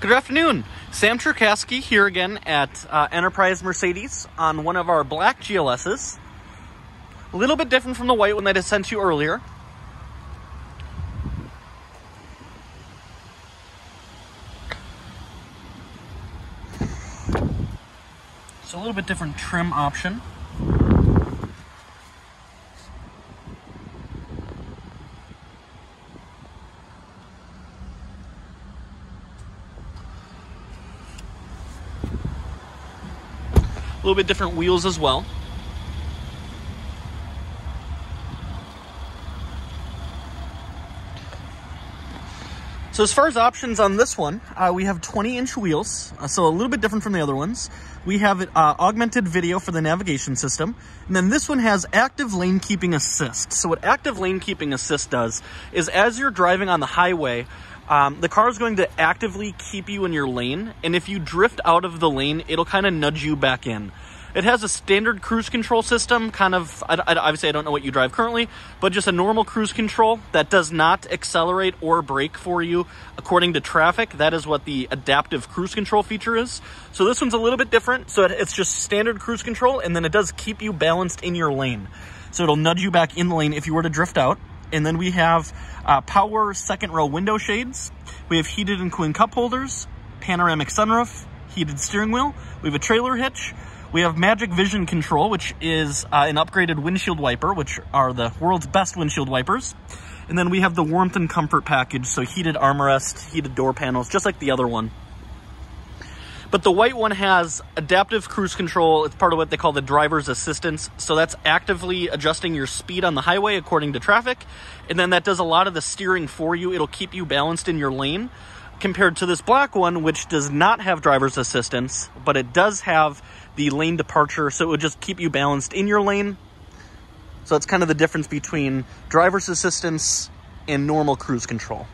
Good afternoon. Sam Cherkasky here again at uh, Enterprise Mercedes on one of our black GLSs. A little bit different from the white one that I sent you earlier. It's a little bit different trim option. A little bit different wheels as well. So as far as options on this one, uh, we have 20 inch wheels, uh, so a little bit different from the other ones. We have uh, augmented video for the navigation system. And then this one has active lane keeping assist. So what active lane keeping assist does is as you're driving on the highway, um, the car is going to actively keep you in your lane, and if you drift out of the lane, it'll kind of nudge you back in. It has a standard cruise control system, kind of, I, I, obviously I don't know what you drive currently, but just a normal cruise control that does not accelerate or brake for you according to traffic. That is what the adaptive cruise control feature is. So this one's a little bit different. So it, it's just standard cruise control, and then it does keep you balanced in your lane. So it'll nudge you back in the lane if you were to drift out. And then we have uh, power second row window shades. We have heated and cooling cup holders, panoramic sunroof, heated steering wheel. We have a trailer hitch. We have Magic Vision Control, which is uh, an upgraded windshield wiper, which are the world's best windshield wipers. And then we have the warmth and comfort package, so heated armrest, heated door panels, just like the other one. But the white one has adaptive cruise control. It's part of what they call the driver's assistance. So that's actively adjusting your speed on the highway according to traffic. And then that does a lot of the steering for you. It'll keep you balanced in your lane compared to this black one, which does not have driver's assistance, but it does have the lane departure. So it would just keep you balanced in your lane. So that's kind of the difference between driver's assistance and normal cruise control.